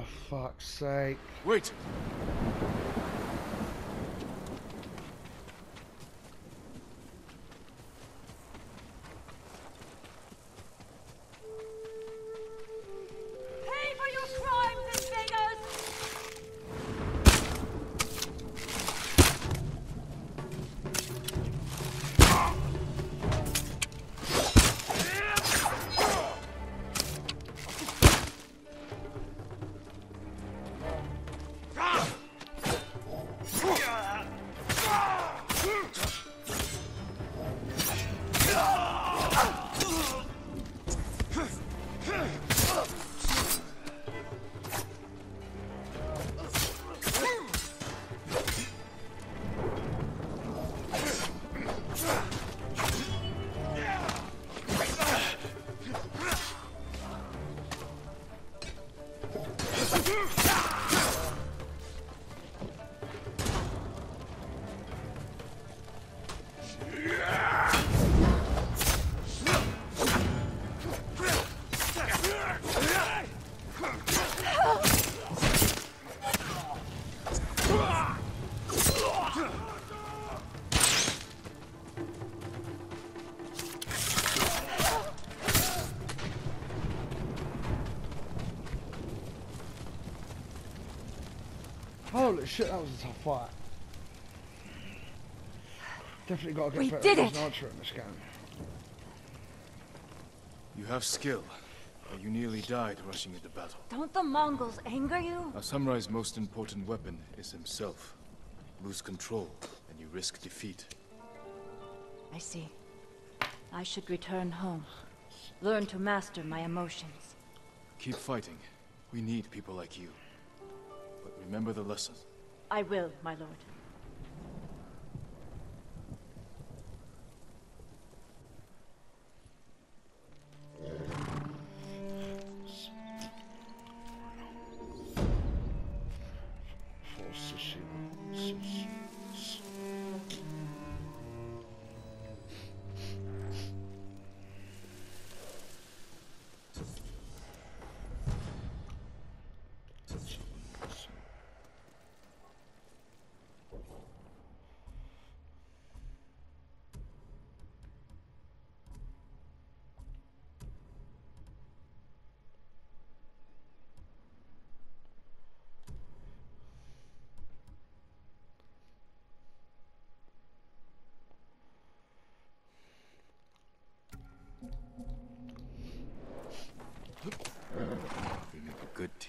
Oh, fuck's sake. Wait! Shit, that was a tough fight. Definitely got to get We better did as it! an archer in this game. You have skill, but you nearly died rushing into battle. Don't the Mongols anger you? A samurai's most important weapon is himself. Lose control, and you risk defeat. I see. I should return home. Learn to master my emotions. Keep fighting. We need people like you. But remember the lesson. I will, my lord.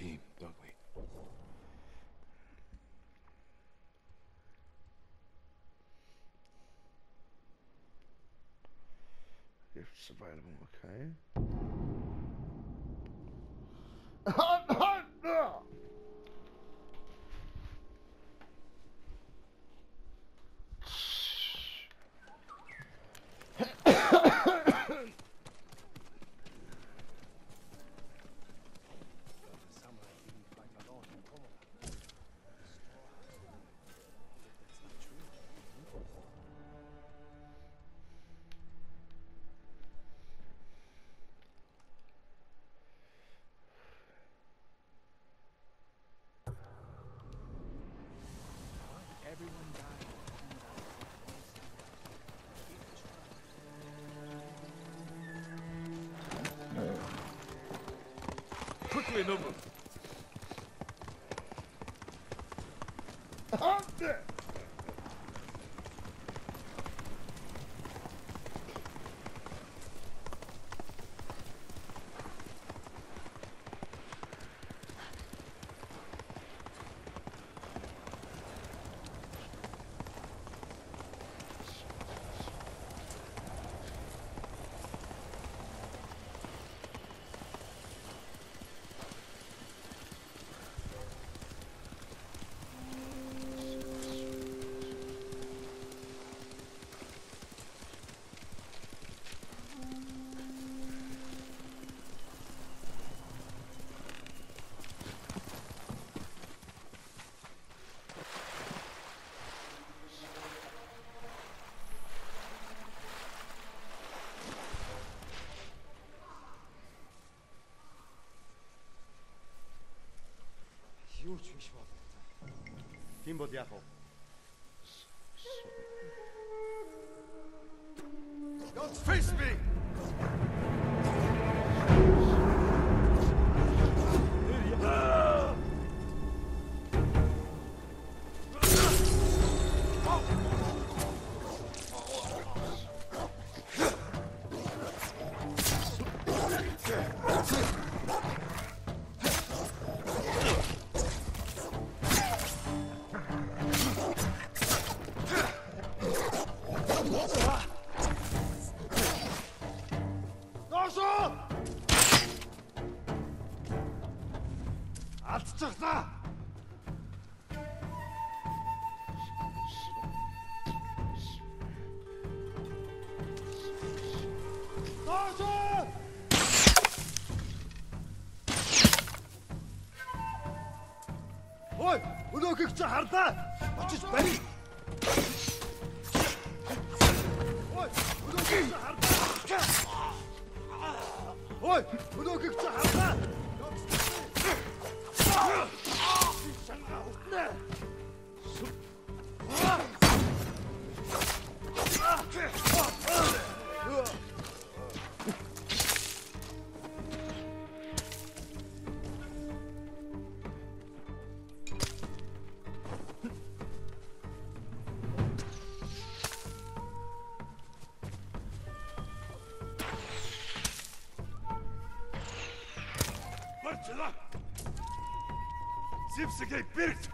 Team, don't we? Gifts available, okay. Oh, Quickly, Timbo odjechał? Don't face me! Ой, өнөөхийг чи харлаа. Очиж барь. Ой, өнөөхийг чи харлаа. Ой, өнөөхийг чи харлаа. Барчла! Зипсэгэй бэрт!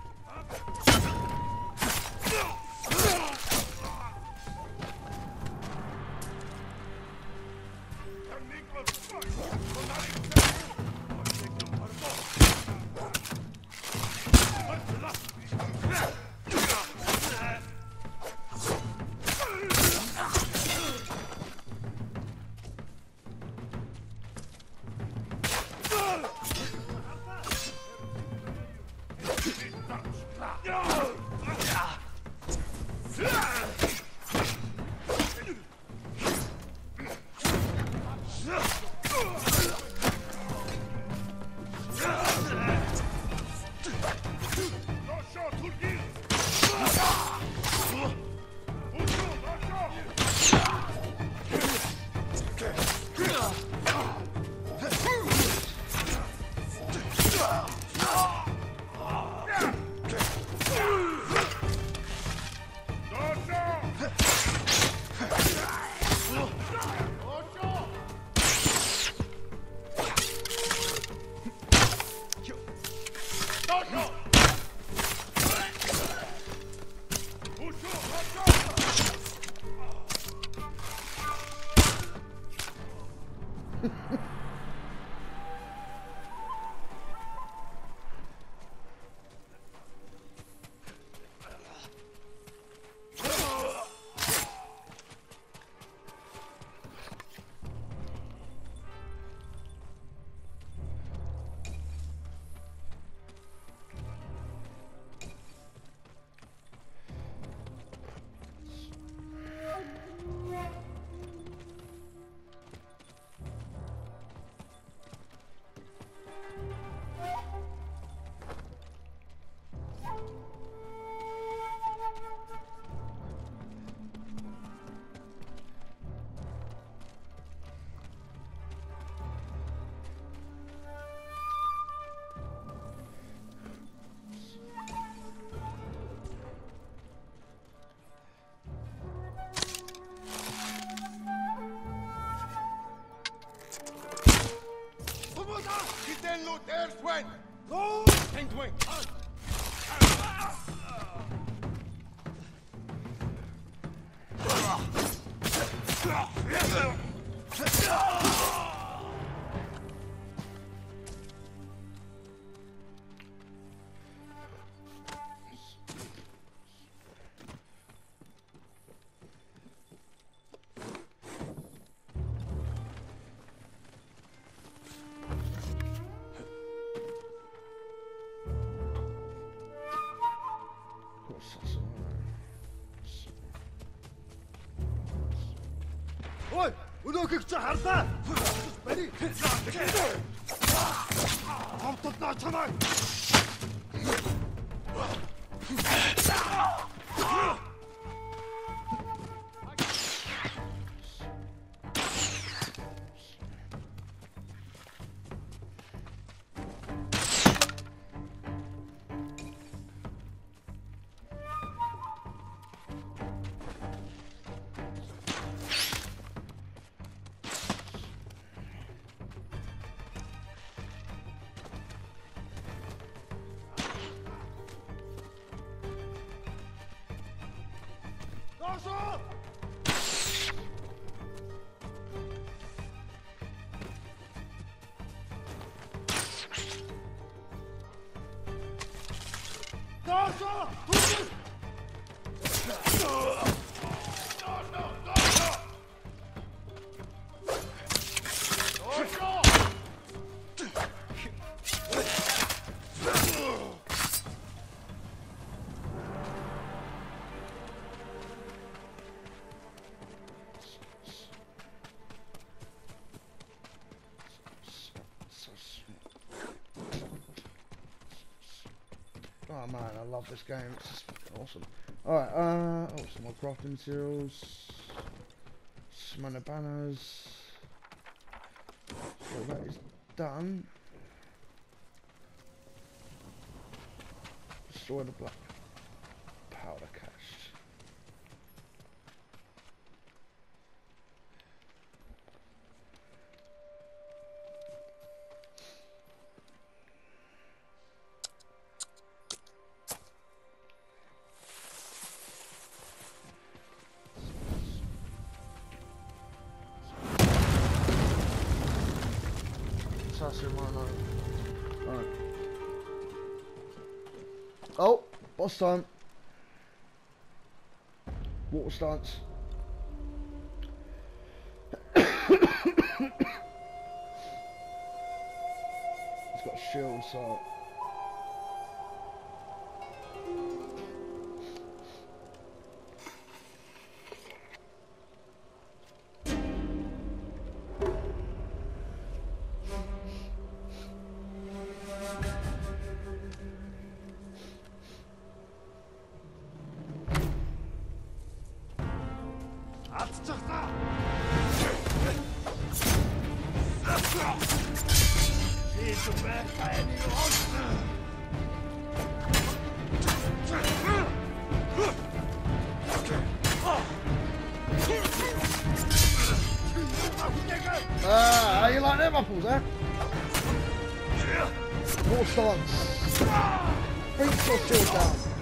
Ой, өнөөхийг чи харлаа. Бари. Хамтдаа чамаа. Nossa! Oh man, I love this game. It's just awesome. Alright, uh, oh, some more crafting materials. Some more banners. So that is done. Destroy the black Boss time. Water stance. He's got a shield, so. Ah, how you like them apples, eh? Water stance. Bring your shield down.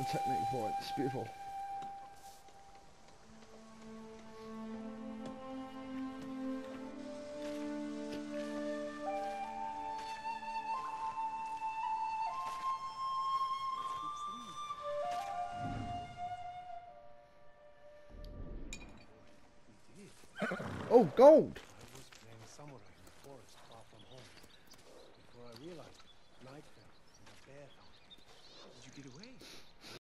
A couple of technique points. Beautiful. Oh, gold!